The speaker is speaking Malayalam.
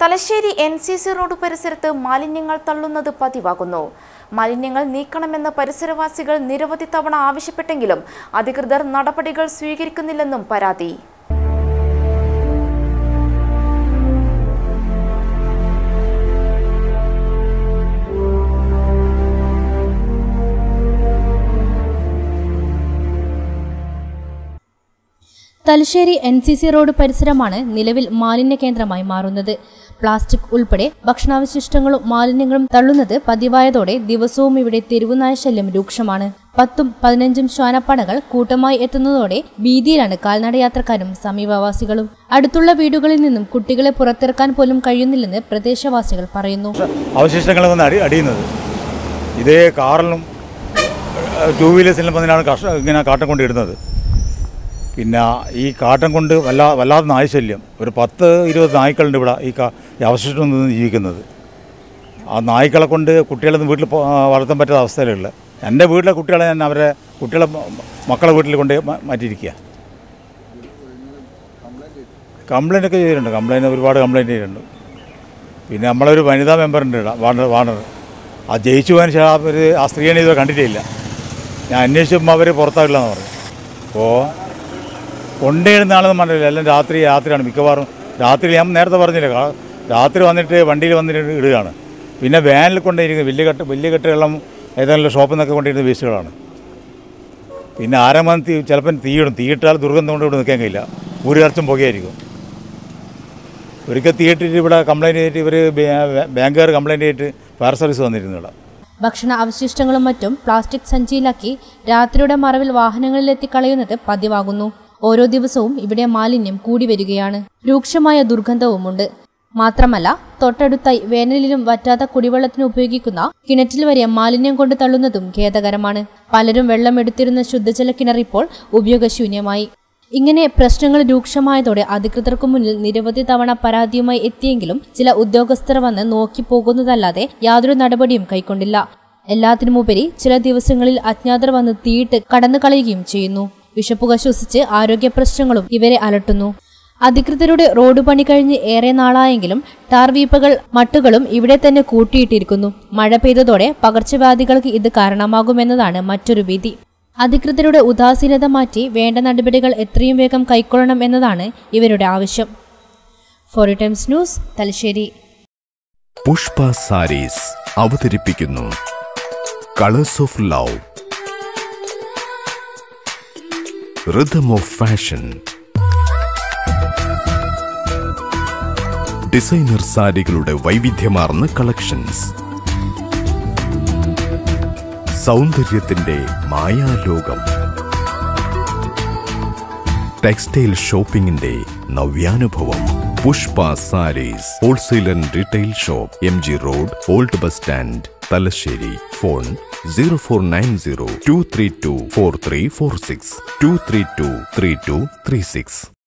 Thalassery N C C road പരിസരത്ത് മാലിന്യങ്ങൾ തള്ളുന്നത് പതിവാകുന്നു. മാലിന്യങ്ങൾ നീക്കണമെന്ന് പരിസരവാസികൾ നിരവധി തവണ ആവശ്യപ്പെട്ടെങ്കിലും അധികൃതർ നടപടികൾ സ്വീകരിക്കുന്നില്ലെന്നും പരാതി. Thalassery N C C road പരിസരമാണ് നിലവിൽ മാലിന്യ കേന്ദ്രമായി മാറുന്നത്. പ്ലാസ്റ്റിക് ഉൾപ്പെടെ ഭക്ഷണാവശിഷ്ടങ്ങളും മാലിന്യങ്ങളും തള്ളുന്നത് പതിവായതോടെ ദിവസവും ഇവിടെ തെരുവുനായ ശല്യം രൂക്ഷമാണ്. പത്തും പതിനഞ്ചും ശ്വാനപ്പടകൾ കൂട്ടമായി എത്തുന്നതോടെ ഭീതിയിലാണ് കാൽനടയാത്രക്കാരും സമീപവാസികളും. അടുത്തുള്ള വീടുകളിൽ നിന്നും കുട്ടികളെ പുറത്തിറക്കാൻ പോലും കഴിയുന്നില്ലെന്ന് പ്രദേശവാസികൾ പറയുന്നു. അവശിഷ്ടങ്ങൾ അടിയുന്നത്. ഇതേ കാറിലും ടൂ വീലേഴ്സിലും ഇങ്ങനെ കാട്ടം കൊണ്ട് ഇടുന്നത് പിന്നെ ഈ കാട്ടം കൊണ്ട് വല്ലാ വല്ലാതെ നായശല്യം. ഒരു പത്ത് ഇരുപത് നായ്ക്കളുണ്ട് ഇവിടെ ഈ അവശിഷ്ടം നിന്ന് ജീവിക്കുന്നത്. ആ നായ്ക്കളെ കൊണ്ട് കുട്ടികളൊന്നും വീട്ടിൽ വളർത്താൻ പറ്റാത്ത അവസ്ഥയിലുള്ള എന്റെ വീട്ടിലെ കുട്ടികളെ ഞാൻ അവരെ കുട്ടികളെ മക്കളെ വീട്ടിൽ കൊണ്ട് മാറ്റിയിരിക്കുക. കംപ്ലൈന്റ് ഒക്കെ ചെയ്തിട്ടുണ്ട്. കംപ്ലൈന്റ് ഒരുപാട് കംപ്ലൈന്റ് ചെയ്തിട്ടുണ്ട്. പിന്നെ നമ്മളൊരു വനിതാ മെമ്പറുണ്ട് വാണർ വാണർ ആ ജയിച്ചു പോകാൻ ശേഷം അവർ ആ സ്ത്രീയെ ഇതുവരെ കണ്ടിട്ടില്ല ഞാൻ അന്വേഷിച്ചപ്പോൾ അവർ പുറത്താകില്ല എന്ന് പറഞ്ഞു അപ്പോൾ കൊണ്ടിടുന്ന ആളെന്ന് പറഞ്ഞില്ല. എല്ലാം രാത്രി രാത്രിയാണ്. മിക്കവാറും രാത്രി ഞാൻ നേരത്തെ പറഞ്ഞില്ല രാത്രി വന്നിട്ട് വണ്ടിയിൽ വന്നിട്ട് ഇടുകയാണ്. പിന്നെ വാനിൽ കൊണ്ടിരിക്കുന്നത് വലിയ കെട്ട് വലിയ കെട്ടുകളും ഏതെങ്കിലും ഷോപ്പിൽ നിന്നൊക്കെ കൊണ്ടിരുന്ന വേസ്റ്റുകളാണ്. പിന്നെ ആരമാൻ തീ ചിലപ്പം തീയിടും തീയിട്ടാൽ ദുർഗന്ധം കൊണ്ട് ഇവിടെ നിൽക്കാൻ കഴിയില്ല. ഒരു ഇറച്ചും പുകയായിരിക്കും. ഒരിക്കൽ തീയിട്ടിട്ട് ഇവിടെ കംപ്ലൈന്റ് ചെയ്തിട്ട് ഇവർ ബാങ്കുകാർ കംപ്ലൈന്റ് ചെയ്തിട്ട് ഫയർ സർവീസ് വന്നിരുന്നു ഇവിടെ ഭക്ഷണ അവശിഷ്ടങ്ങളും മറ്റും പ്ലാസ്റ്റിക് സഞ്ചിയിലാക്കി രാത്രിയുടെ മറവിൽ വാഹനങ്ങളിലെത്തി കളയുന്നത് പതിവാകുന്നു. ഓരോ ദിവസവും ഇവിടെ മാലിന്യം കൂടി വരികയാണ്. രൂക്ഷമായ ദുർഗന്ധവുമുണ്ട്. മാത്രമല്ല തൊട്ടടുത്തായി വേനലിലും വറ്റാത്ത കുടിവെള്ളത്തിന് ഉപയോഗിക്കുന്ന കിണറ്റിൽ വരെ മാലിന്യം കൊണ്ട് തള്ളുന്നതും ഖേദകരമാണ്. പലരും വെള്ളം എടുത്തിരുന്ന ശുദ്ധജല കിണർ ഇപ്പോൾ ഉപയോഗശൂന്യമായി. ഇങ്ങനെ പ്രശ്നങ്ങൾ രൂക്ഷമായതോടെ അധികൃതർക്കു മുന്നിൽ നിരവധി തവണ പരാതിയുമായി എത്തിയെങ്കിലും ചില ഉദ്യോഗസ്ഥർ വന്ന് നോക്കി പോകുന്നതല്ലാതെ യാതൊരു നടപടിയും കൈക്കൊണ്ടില്ല. എല്ലാത്തിനുമുപരി ചില ദിവസങ്ങളിൽ അജ്ഞാതർ വന്ന് തീയിട്ട് കടന്നു കളയുകയും ചെയ്യുന്നു. വിഷപ്പുക ശ്വസിച്ച് ആരോഗ്യ പ്രശ്നങ്ങളും ഇവരെ അലട്ടുന്നു. അധികൃതരുടെ റോഡ് പണി കഴിഞ്ഞ് ഏറെ നാളായെങ്കിലും ടാർ വീപ്പകൾ മട്ടുകളും ഇവിടെ തന്നെ കൂട്ടിയിട്ടിരിക്കുന്നു. മഴ പെയ്തതോടെ പകർച്ചവ്യാധികൾക്ക് ഇത് കാരണമാകുമെന്നതാണ് മറ്റൊരു ഭീതി അധികൃതരുടെ ഉദാസീനത മാറ്റി വേണ്ട നടപടികൾ എത്രയും വേഗം കൈക്കൊള്ളണം എന്നതാണ് ഇവരുടെ ആവശ്യം. ഫോറി times news Thalassery. Pushpa sarees അവതരിപ്പിക്കുന്നു. Colours of love rhythm of fashion designer സാരികളുടെ വൈവിധ്യമാർന്ന കളക്ഷൻസ് സൗന്ദര്യത്തിന്റെ മായാലോകം. ടെക്സ്റ്റൈൽ ഷോപ്പിംഗിന്റെ നവ്യാനുഭവം. Pushpa sarees wholesale and retail shop M G road old bus stand Thalassery phone 0490 232 4346 232 3236.